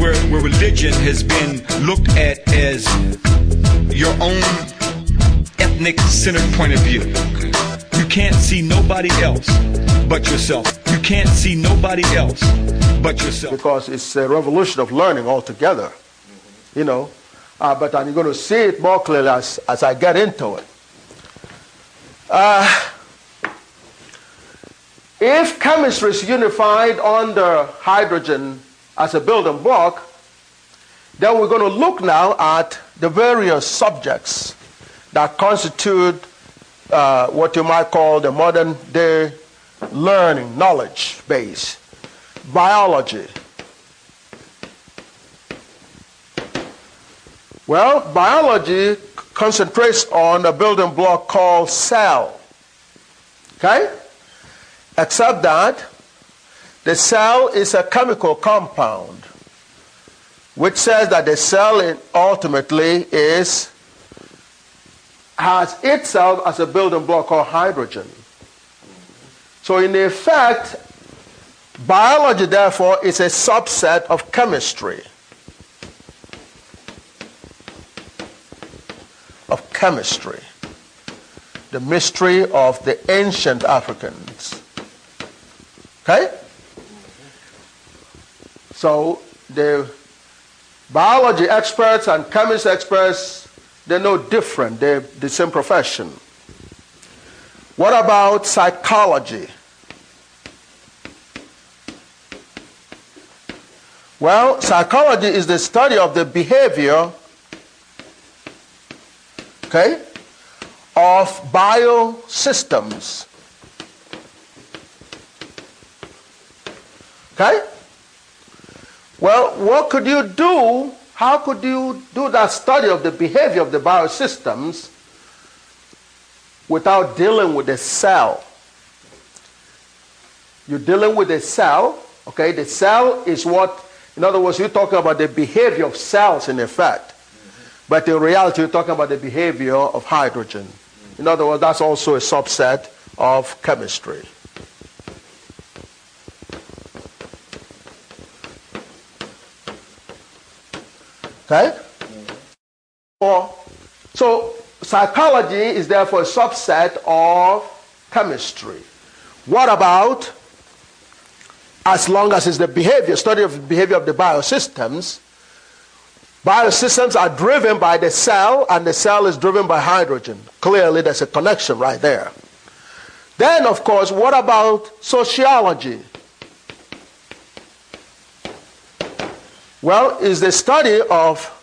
where, where religion has been looked at as your own ethnic centered point of view. You can't see nobody else but yourself. You can't see nobody else but yourself. Because it's a revolution of learning altogether, you know. Uh, but I'm going to see it more clearly as, as I get into it. Uh, if chemistry is unified under hydrogen as a building block, then we're going to look now at the various subjects that constitute uh, what you might call the modern day learning, knowledge base. Biology. Well, biology concentrates on a building block called cell. Okay? except that the cell is a chemical compound, which says that the cell ultimately is has itself as a building block called hydrogen. So in effect, biology therefore is a subset of chemistry. Of chemistry. The mystery of the ancient Africans. Okay? So the biology experts and chemist experts, they're no different. They're the same profession. What about psychology? Well, psychology is the study of the behavior, okay, of biosystems. Okay? Well, what could you do? How could you do that study of the behavior of the biosystems without dealing with the cell? You're dealing with the cell, okay? The cell is what, in other words, you're talking about the behavior of cells in effect. But in reality, you're talking about the behavior of hydrogen. In other words, that's also a subset of chemistry. Okay? Or, so psychology is therefore a subset of chemistry. What about, as long as it's the behavior, study of behavior of the biosystems, biosystems are driven by the cell and the cell is driven by hydrogen. Clearly there's a connection right there. Then, of course, what about sociology? Well, is the study of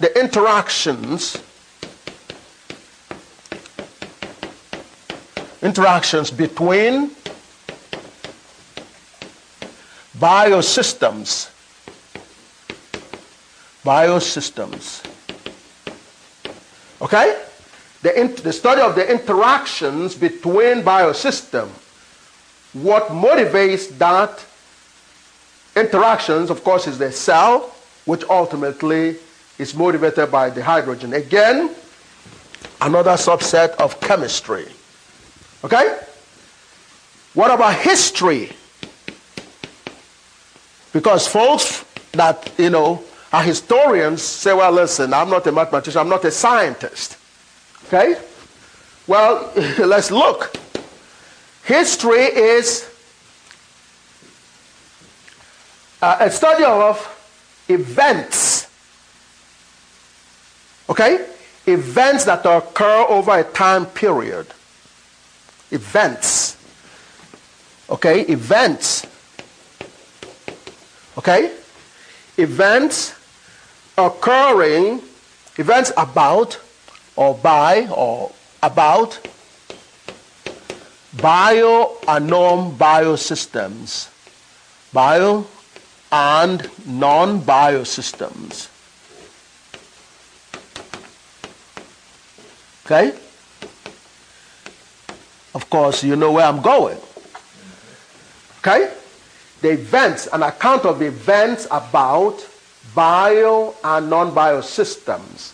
the interactions interactions between biosystems biosystems. Okay? The, the study of the interactions between biosystem what motivates that interactions, of course, is the cell, which ultimately is motivated by the hydrogen. Again, another subset of chemistry. Okay? What about history? Because folks that, you know, are historians say, well, listen, I'm not a mathematician, I'm not a scientist. Okay? Well, let's look. History is uh, a study of events. Okay? Events that occur over a time period. Events. Okay? Events. Okay? Events occurring, events about or by or about bio and non biosystems. Bio and non-biosystems. Okay? Of course, you know where I'm going. Okay? The events, an account of the events about bio and non-biosystems.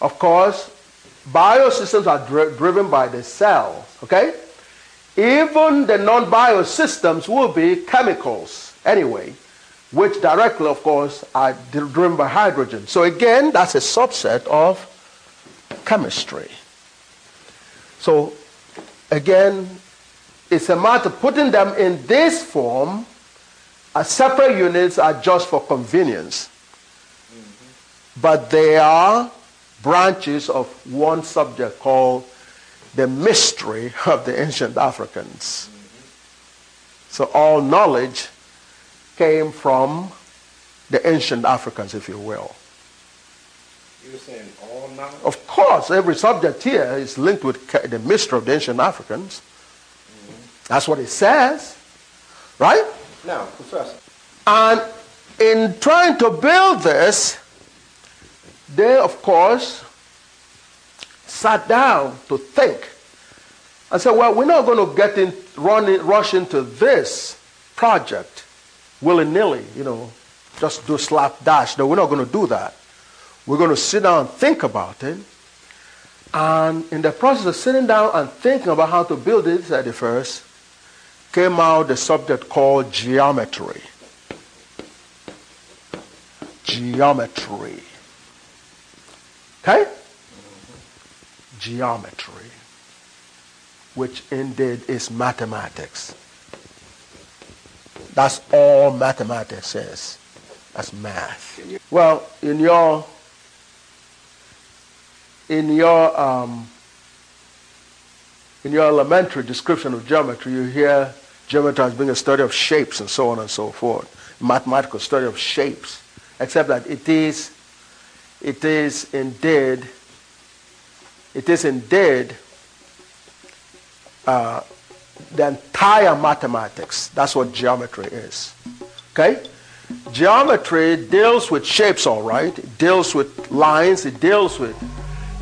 Of course, biosystems are dri- driven by the cells. Okay? Even the non-biosystems will be chemicals anyway which directly, of course, are driven by hydrogen. So again, that's a subset of chemistry. So again, it's a matter of putting them in this form as separate units are just for convenience. Mm-hmm. But they are branches of one subject called the mystery of the ancient Africans. Mm-hmm. So all knowledge came from the ancient Africans, if you will. You're saying all knowledge? Of course, every subject here is linked with the mystery of the ancient Africans. Mm-hmm. That's what it says, right? Now, Professor. And in trying to build this, they, of course, sat down to think and said, well, we're not going to get in, run in, rush into this project willy-nilly, you know, just do slapdash. No, we're not going to do that. We're going to sit down and think about it. And in the process of sitting down and thinking about how to build it at the first, came out the subject called geometry. Geometry. Okay? Geometry, which indeed is mathematics. That's all mathematics is. That's math. Well, in your in your um, in your elementary description of geometry, you hear geometry as being a study of shapes and so on and so forth. Mathematical study of shapes, except that it is it is indeed it is indeed uh, the entire mathematics. That's what geometry is. Okay? Geometry deals with shapes, all right. It deals with lines. It deals with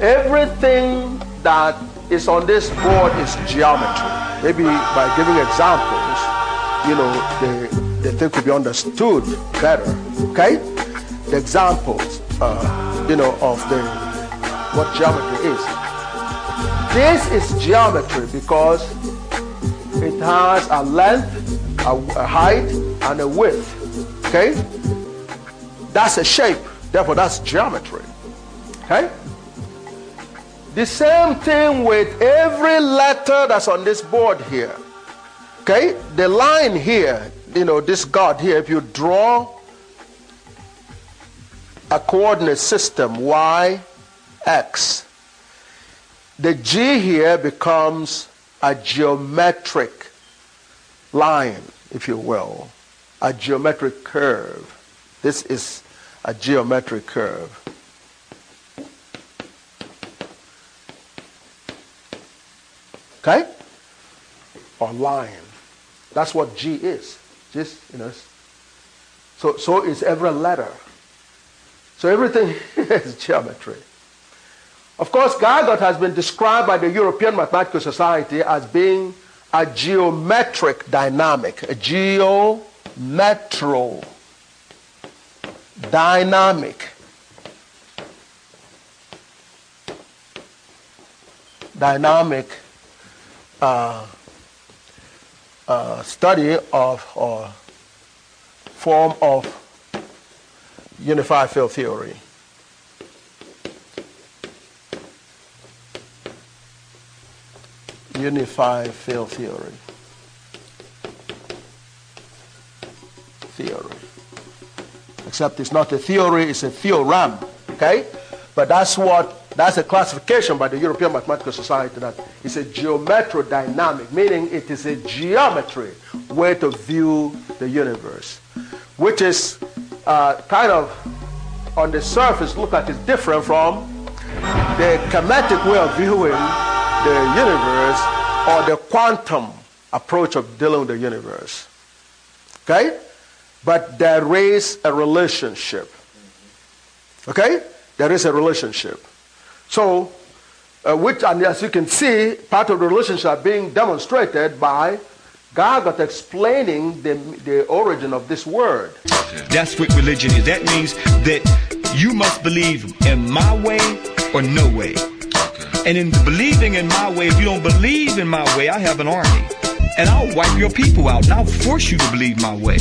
everything that is on this board is geometry. Maybe by giving examples, you know, the, the thing could be understood better. Okay? The examples, uh, you know, of the what geometry is. This is geometry because it has a length, a, a height, and a width. Okay? That's a shape. Therefore, that's geometry. Okay? The same thing with every letter that's on this board here. Okay? The line here, you know, this God here, if you draw a coordinate system, y, x, the G here becomes a geometric line, if you will, a geometric curve. This is a geometric curve. Okay? Or line. That's what G is. Just, you know. So, so is every letter. So everything is geometry. Of course, GAGUT has been described by the European Mathematical Society as being a geometric dynamic, a geometro dynamic. Dynamic uh, uh, study of or form of unified field theory. Unified field theory. Theory. Except it's not a theory, it's a theorem. Okay? But that's what, that's a classification by the European Mathematical Society that it's a geometrodynamic, meaning it is a geometry way to view the universe, which is uh, kind of on the surface look like it's different from the kinetic way of viewing the universe or the quantum approach of dealing with the universe. Okay? But there is a relationship. Okay? There is a relationship. So, uh, which, and as you can see, part of the relationship being demonstrated by GAGUT explaining the, the origin of this word. That's what religion is. That means that you must believe in my way or no way. And in believing in my way, if you don't believe in my way, I have an army. And I'll wipe your people out and I'll force you to believe my way.